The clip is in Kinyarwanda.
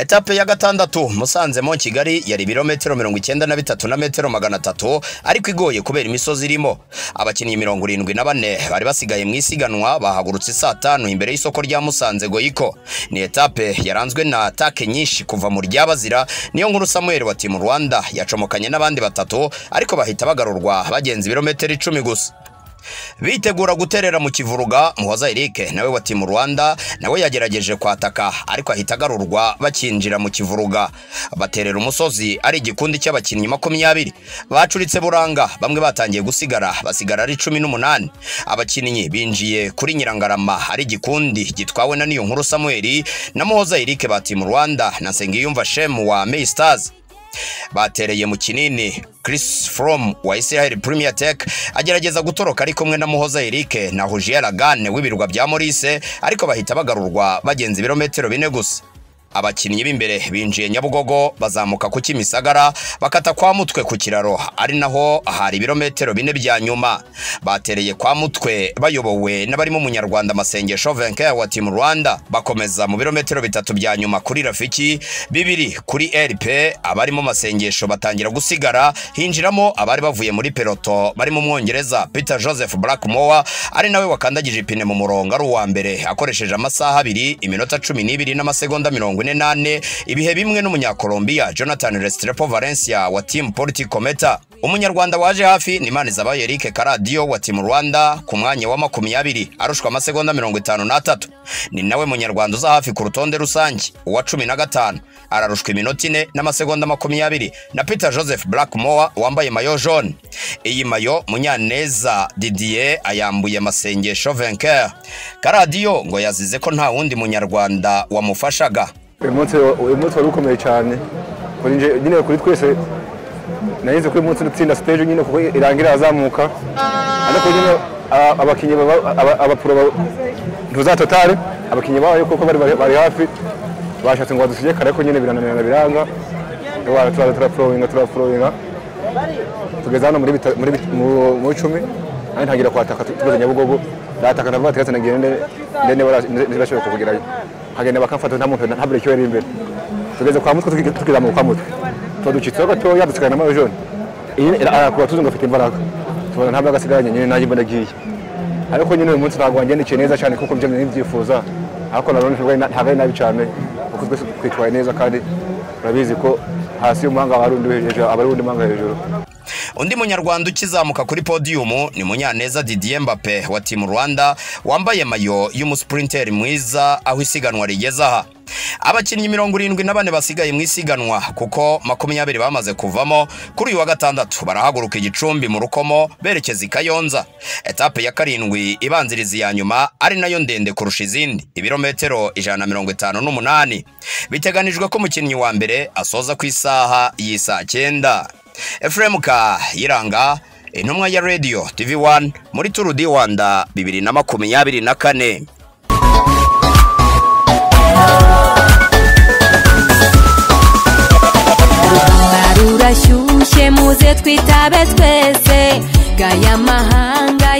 etape ya gatandatu musanze mo kigali yari ibirometero mirongo icyenda na bitatu na metero magana atatu ariko igoye kubera imisozi irimo. Abakinnyi mirongo irindwi na bane bari basigaye mu isiganwa bahagurutse saa tanu imbere y'isoko rya musanze goyiko. Ni etape yaranzwe na atake nyinshi kuva mu ryabazira niyo nkuru samuel wa timu rwanda. Yacomokanye n'abandi batatu ariko bahita bagarurwa bagenza ibirometero icumi gusa. Bitegura guterera mu kivuruga muhoza Eric nawe wa timu Rwanda nawe yagerageje kwataka ariko ahita agarurwa bakinjira mu kivuruga. Baterera umusozi ari igikundi cy'abakinnyi makumyabiri. Bacuritse buranga bamwe batangiye gusigara basigara ari cumi n'umunani. Abakinnyi binjiye kuri nyirangarama ari igikundi gitwawe na niyo nkuru Samuel na muhoza Eric ba timu Rwanda na Nsengiyumva Shem wa May Stars. Batereye mu kinini Chris From wa Israel Premier Tech agerageza gutoroka ari kumwe na Muhoza Eric na Hujier Lagan w'ibirwa bya Maurice ariko bahita bagarurwa bagenza ibirometero bine gusa. Abakinnyi b'imbere binjiye nyabugogo bazamuka ku kimisagara bakata kwa mutwe ku kiraro. Ari naho hari ibirometero bine bya nyuma. Batereye kwa mutwe bayobowe n'abarimo umunyarwanda masengesho Venker wa timu Rwanda. Bakomeza mu birometero bitatu bya nyuma kuri Rafiki bibiri kuri RP abarimo masengesho batangira gusigara hinjiramo abari bavuye muri peloto barimo umwongereza Peter Joseph Blackmore ari nawe wakandagije ipine mu murongo ari uwa mbere. Akoresheje amasaha abiri iminota cumi n'ibiri n'amasegonda mirongo ine n'ane ibihe bimwe n'umunyakolombia jonathan restrepo valencia wa timu politico meta umunyarwanda waje hafi ni manizabayo eric karadiyo wa timu rwanda ku mwanya wa makumyabiri. Arushwa amasegonda mirongo itanu n'atatu. Ni nawe munyarwanda uza hafi ku rutonde rusange. Uwa cumi na gatanu. Ararushwa iminota ine n'amasegonda makumyabiri na peter joseph blackmore wambaye mayo jaune. Iyi mayo munyaneza didier ayambuye masengesho venker karadiyo ngo yazize ko nta wundi munyarwanda wamufashaga. Uyu munsi wari ukomeye cyane kuri nyine kuri twese narinze ko uyu munsi dutsinda stage nyine kuko irangira irazamuka ariko nyine aba- abakinnyi abapuro ba- ntuza totale abakinnyi bayo kuko bari hafi bashatse ngo badusige kare ariko nyine birananirana biranga Turaza- turapurowinga turapurowinga tugeze hano muri icumi nanjye ntangira kwataka tu- tugeze nyabugogo ndataka ndavuga ati kase nagiye nde nde ntibashoboye kukugerayo nkagenda bakamfata nta muntu ntabure icyo yari imbere. Tugeze kwa mutwe tuki- tukizamuka kwa mutwe. Tuba ducitseho gatoya dusigana na mayo jone iyi arakuba tuzi ngo afite imbaraga. Tubona nta mbaraga nyine nanjye mbona agiye ariko nyine uyu munsi ntabwo wangendekiye neza cyane kuko byo nibyifuza. Ariko nanone ntabwo ari nabi cyane kuko twese twitwaye neza kandi urabizi ko hasi y'umuhanga aba ari undi hejuru aba ari undi muhanga hejuru. Undi munyarwanda ukizamuka kuri podiyumu ni munyaneza didier mbappe wa timu rwanda wambaye mayo y'umusprinteri mwiza aho isiganwa rigeze aha. Abakinnyi mirongo irindwi na bane basigaye mu isiganwa kuko makumyabiri bamaze kuvamo kuri uyu wa gatandatu barahaguruka igicumbi mu rukomo berekeza i kayonza. Etape ya karindwi ibanziriza iya nyuma ari na yo ndende kurusha izindi ibirometero ijana na mirongo itanu n'umunani. Biteganijwe ko umukinnyi wa mbere asoza ku isaha y'isaa cyenda. Ephraim Kayiranga intumwa ya Radio TV 1 muri Tour du Rwanda bibiri na makumyabiri na kane. Rurashyushye muze twitabe twese gaya mahanga